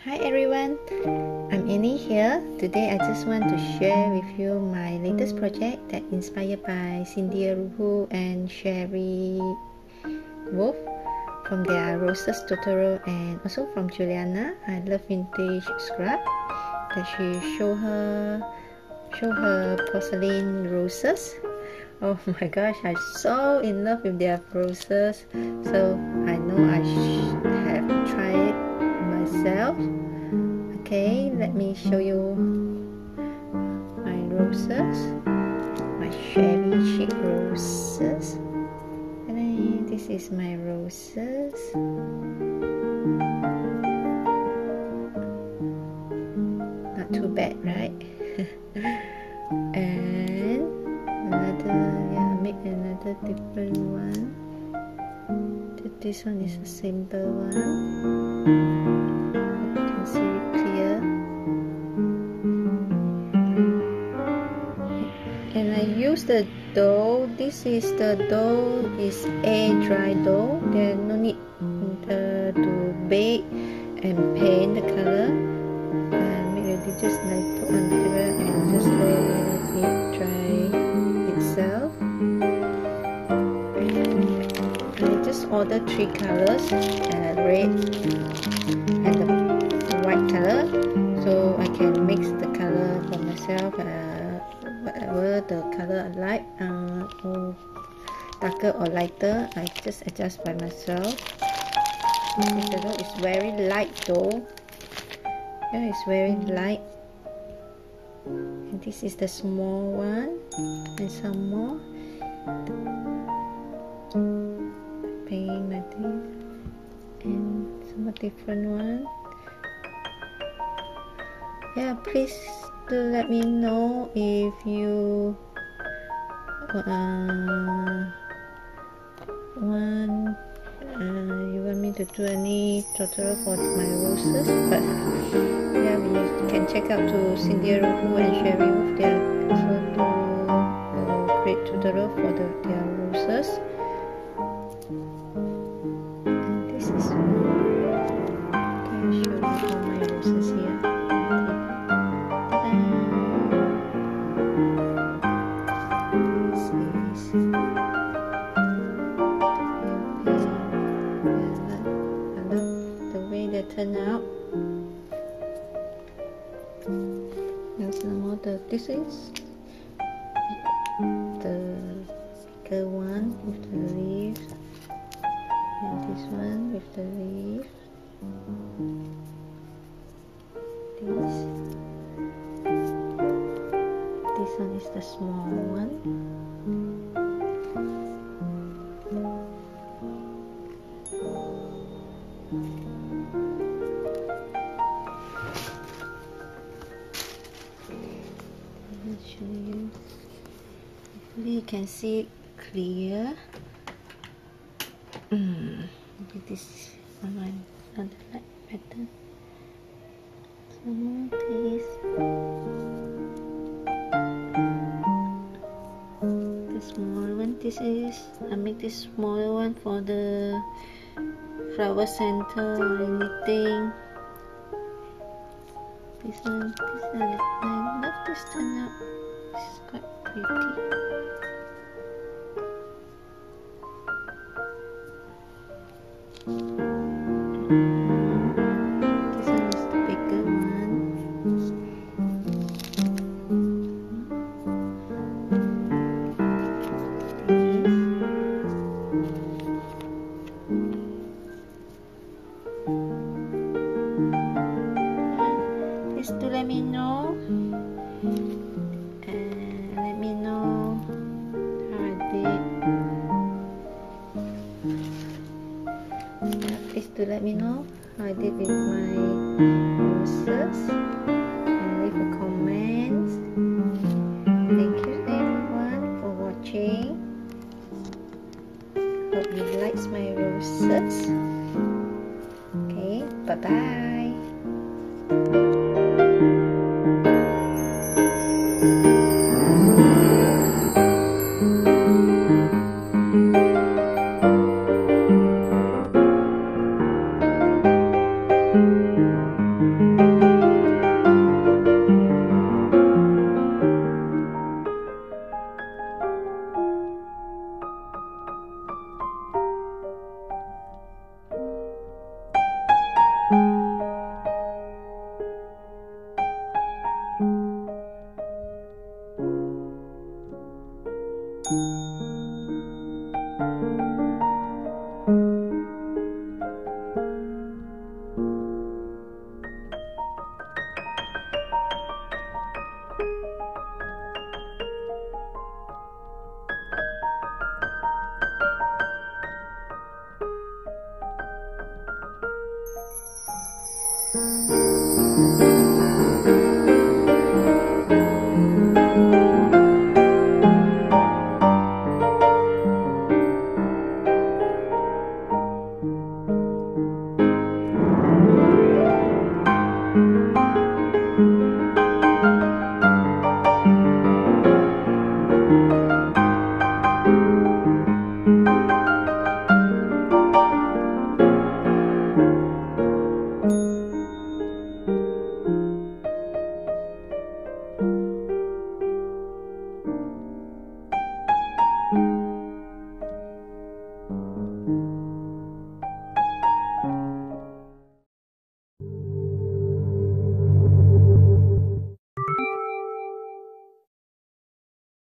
Hi everyone, I'm Annie here. Today I just want to share with you my latest project that inspired by Cindy Ruhu and Sherry Wolfe from their Roses tutorial and also from Juliana. I love vintage scrap that she show her show her porcelain roses. Oh my gosh, I'm so in love with their roses. So I know I okay let me show you my roses my shabby chic roses. And then this is my roses. Not too bad right? And another yeah make another different one. This one is a simple one the dough. This is the dough. Is air dry dough. There no need uh, to bake and paint the color. And maybe just like put on the and just let it dry itself. I just ordered three colors uh, red and the white color the color light uh, or darker or lighter. I just adjust by myself. The dough is very light though. Yeah it's very light. And this is the small one and some more. Paint my thing and some different one. Yeah please do let me know if you uh, want uh, you want me to do any tutorial for my roses but yeah you can check out to Cindy Ruhu and Sherry with their turn out. More the this is the bigger one with the leaves. And this one with the leaves. This. This one is the small one you can see clear. Mm, maybe this one not the light better more please. The small one this is I make this small one for the flower center or anything. This one this one I love this turn out it's quite pretty okay bye you